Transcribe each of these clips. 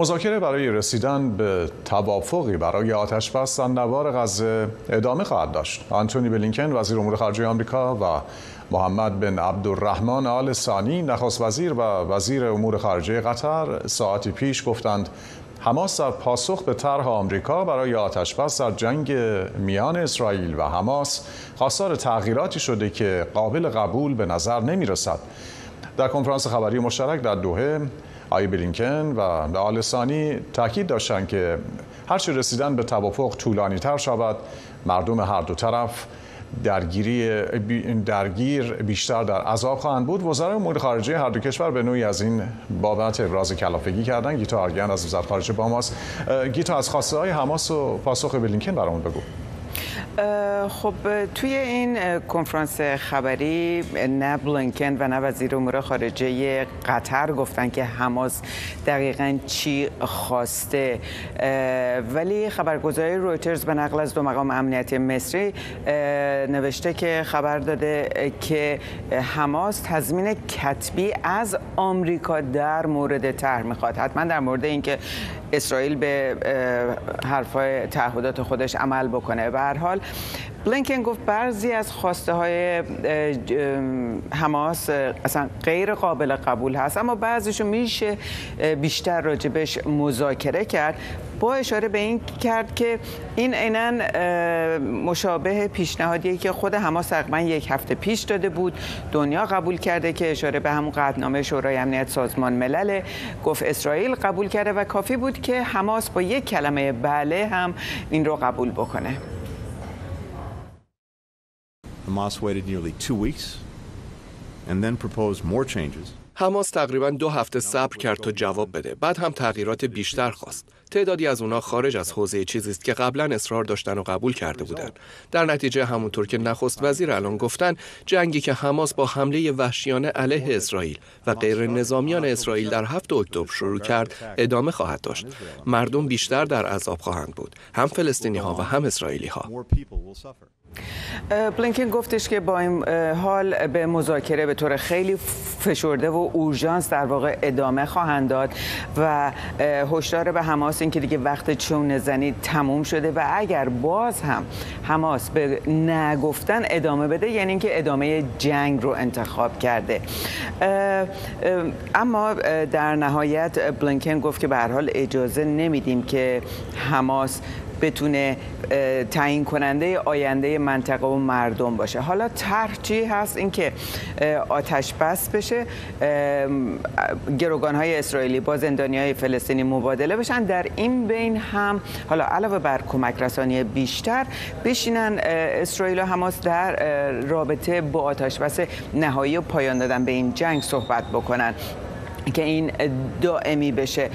مذاکره برای رسیدن به توافقی برای آتش بس در نوار غزه ادامه خواهد داشت. آنتونی بلینکن وزیر امور خارجه آمریکا و محمد بن عبدالرحمن آل ثانی نخست وزیر و وزیر امور خارجه قطر ساعتی پیش گفتند حماس در پاسخ به طرح آمریکا برای آتش بس در جنگ میان اسرائیل و حماس خواستار تغییراتی شده که قابل قبول به نظر نمی رسد. در کنفرانس خبری مشترک در دوحه آی بلینکن و آلسانی تاکید داشتند که هرچه رسیدن به توافق طولانی تر شود مردم هر دو طرف درگیری درگیر بیشتر در عذاب خواهند بود. وزرای امور خارجه هر دو کشور به نوعی از این بابت ابراز کلافگی کردن گیتا آرگن از وزارت خارجه با ماست. گیتا از خواسته های حماس و پاسخ بلینکن برامون بگو. خب توی این کنفرانس خبری نه بلینکن و نه وزیر امور خارجه قطر گفتن که حماس دقیقا چی خواسته. ولی خبرگزاری رویترز به نقل از دو مقام امنیتی مصری نوشته که خبر داده که حماس تضمین کتبی از آمریکا در مورد طرح می‌خواد. حتما در مورد اینکه اسرائیل به حرفای تعهدات خودش عمل بکنه. به هر حال بلینکن گفت بعضی از خواسته های حماس اصلا غیر قابل قبول هست اما بعضیشو میشه بیشتر راجبش مذاکره کرد. با اشاره به این کرد که این عینا مشابه پیشنهادیه که خود حماس تقریبا یک هفته پیش داده بود دنیا قبول کرده که اشاره به همون قطعنامه شورای امنیت سازمان ملل گفت اسرائیل قبول کرده و کافی بود که حماس با یک کلمه بله هم این رو قبول بکنه Hamas waited nearly two weeks and then proposed more changes. حماس تقریبا دو هفته صبر کرد تا جواب بده. بعد هم تغییرات بیشتر خواست. تعدادی از اونا خارج از حوزه چیزی است که قبلا اصرار داشتن و قبول کرده بودند در نتیجه همونطور که نخست وزیر الان گفتن جنگی که حماس با حمله وحشیانه علیه اسرائیل و غیر نظامیان اسرائیل در 7 اکتبر شروع کرد ادامه خواهد داشت. مردم بیشتر در عذاب خواهند بود. هم فلسطینی ها و هم اسرائیلی ها بلینکن گفتش که با این حال به مذاکره به طور خیلی فشرده و اورژانس در واقع ادامه خواهند داد و هشدار به حماس این که دیگه وقت چون زنی تموم شده و اگر باز هم حماس به نگفتن ادامه بده یعنی اینکه ادامه جنگ رو انتخاب کرده. اما در نهایت بلینکن گفت که به هر حال اجازه نمیدیم که حماس بتونه تعیین کننده آینده منطقه و مردم باشه. حالا طرح چی هست؟ اینکه آتش بس بشه گروگان های اسرائیلی با زندانی های فلسطینی مبادله بشن. در این بین هم حالا علاوه بر کمک رسانی بیشتر بشینن اسرائیل و حماس در رابطه با آتش بس نهایی و پایان دادن به این جنگ صحبت بکنن. که این دائمی بشه.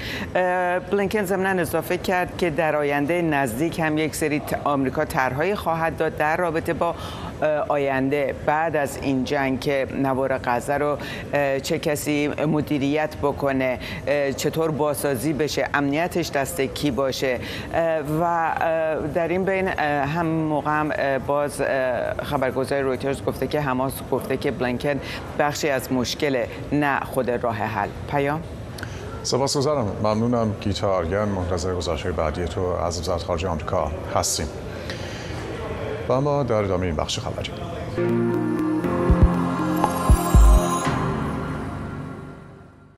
بلینکن ضمن اضافه کرد که در آینده نزدیک هم یک سری آمریکا طرحهایی خواهد داد در رابطه با آینده بعد از این جنگ که نوار غزه رو چه کسی مدیریت بکنه چطور باسازی بشه امنیتش دست کی باشه. و در این بین هم موقع هم باز خبرگزار رویترز گفته که حماس گفته که بلینکن بخشی از مشکل نه خود راه حل. پیام؟ سپاسگزارم. ممنونم. گیتا آرگن منتظر گزارش بعدی تو از وزارت خارجه آمریکا هستیم. و اما در ادامه این بخش خبری